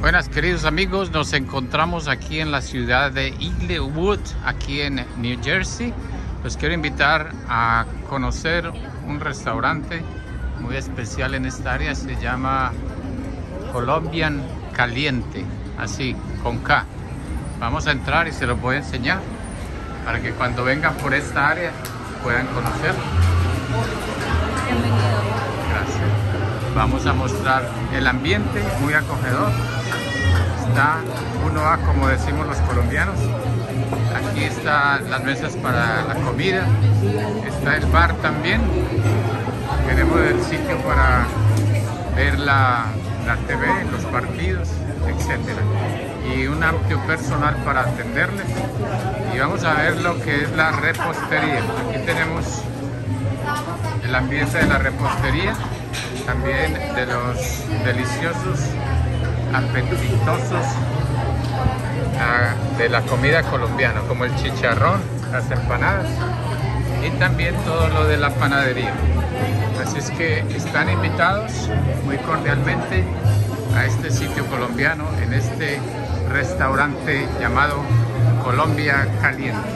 Buenas queridos amigos, nos encontramos aquí en la ciudad de Inglewood, aquí en New Jersey. Los quiero invitar a conocer un restaurante muy especial en esta área, se llama Colombian Caliente, así, con K. Vamos a entrar y se los voy a enseñar para que cuando vengan por esta área puedan conocerlo. Vamos a mostrar el ambiente muy acogedor. Está 1A como decimos los colombianos. Aquí están las mesas para la comida. Está el bar también. Tenemos el sitio para ver la, la TV, los partidos, etcétera y un amplio personal para atenderles y vamos a ver lo que es la repostería aquí tenemos el ambiente de la repostería también de los deliciosos apetitosos ah, de la comida colombiana como el chicharrón las empanadas y también todo lo de la panadería así es que están invitados muy cordialmente a este sitio colombiano en este restaurante llamado Colombia Caliente.